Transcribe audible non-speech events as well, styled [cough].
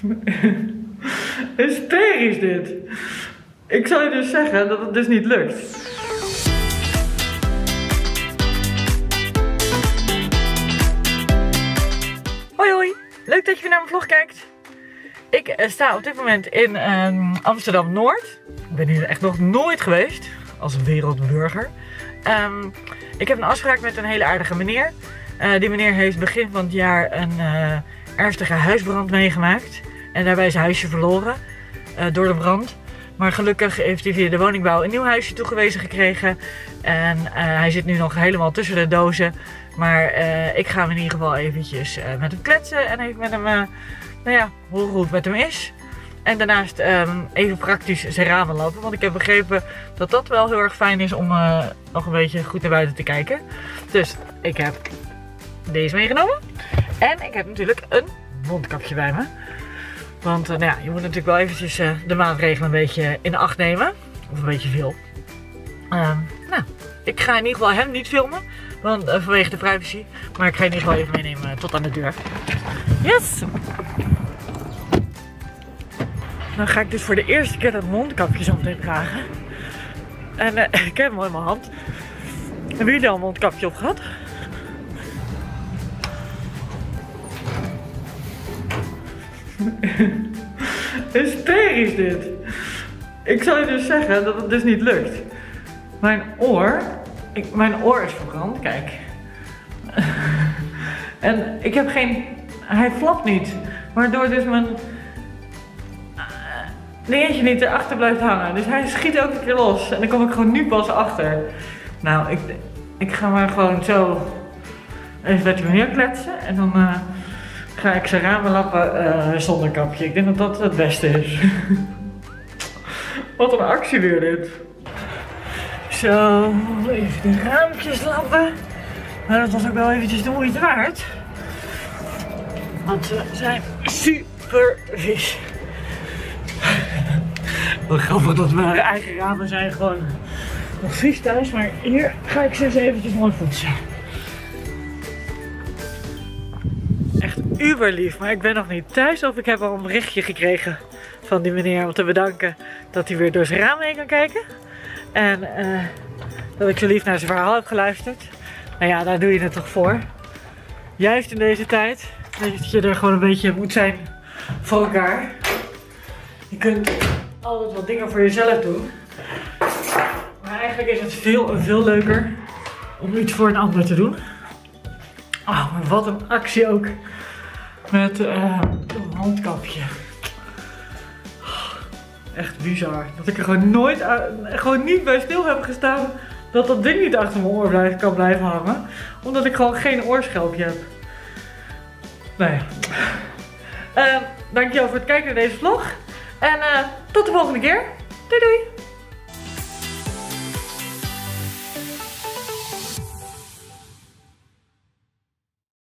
[laughs] Hysterisch dit. Ik zou je dus zeggen dat het dus niet lukt. Hoi hoi, leuk dat je weer naar mijn vlog kijkt. Ik eh, sta op dit moment in ehm, Amsterdam-Noord. Ik ben hier echt nog nooit geweest, als wereldburger. Ehm, ik heb een afspraak met een hele aardige meneer. Eh, die meneer heeft begin van het jaar een eh, ernstige huisbrand meegemaakt. En daarbij is zijn huisje verloren eh, door de brand. Maar gelukkig heeft hij via de woningbouw een nieuw huisje toegewezen gekregen. En eh, hij zit nu nog helemaal tussen de dozen. Maar eh, ik ga hem in ieder geval eventjes met hem kletsen. En even met hem, nou ja, hoe goed het met hem is. En daarnaast ehm, even praktisch zijn ramen lappen. Want ik heb begrepen dat dat wel heel erg fijn is om nog een beetje goed naar buiten te kijken. Dus ik heb deze meegenomen. En ik heb natuurlijk een mondkapje bij me. Want eh, nou ja, je moet natuurlijk wel eventjes eh, de maatregelen een beetje in acht nemen. Of een beetje veel. Ehm, nou, ik ga in ieder geval hem niet filmen. Want, eh, vanwege de privacy. Maar ik ga in ieder geval even meenemen tot aan de deur. Yes! Dan ga ik dus voor de eerste keer dat mondkapje zo meteen dragen. En eh, [laughs] ik heb hem al in mijn hand. Hebben jullie al een mondkapje op gehad? [laughs] Hysterisch dit. Ik zou je dus zeggen dat het dus niet lukt. Mijn oor, ik, mijn oor is verbrand, kijk. [laughs] en ik heb geen, hij flapt niet. Waardoor dus mijn eh, dingetje niet erachter blijft hangen. Dus hij schiet elke keer los. En dan kom ik gewoon nu pas achter. Nou, ik, ik ga maar gewoon zo even met hem neerkletsen. En dan eh, ga ik zijn ramen lappen eh, zonder kapje. Ik denk dat dat het beste is. [laughs] Wat een actie weer dit. Zo, even de raampjes lappen. Maar dat was ook wel eventjes de moeite waard. Want ze zijn super vies. Wel grappig dat mijn eigen ramen zijn gewoon nog vies thuis. Maar hier ga ik ze eens eventjes mooi poetsen. Echt uber lief, maar ik ben nog niet thuis of ik heb al een berichtje gekregen van die meneer om te bedanken dat hij weer door zijn raam heen kan kijken. En eh, dat ik zo lief naar zijn verhaal heb geluisterd. Nou ja, daar doe je het toch voor. Juist in deze tijd, dat je er gewoon een beetje moet zijn voor elkaar. Je kunt altijd wat dingen voor jezelf doen. Maar eigenlijk is het veel, veel leuker om iets voor een ander te doen. Oh, wat een actie ook. Met eh, een handkapje. Echt bizar. Dat ik er gewoon nooit, gewoon niet bij stil heb gestaan dat dat ding niet achter mijn oor blijft, kan blijven hangen. Omdat ik gewoon geen oorschelpje heb. Nou ja. Eh, dankjewel voor het kijken naar deze vlog. En eh, tot de volgende keer. Doei doei.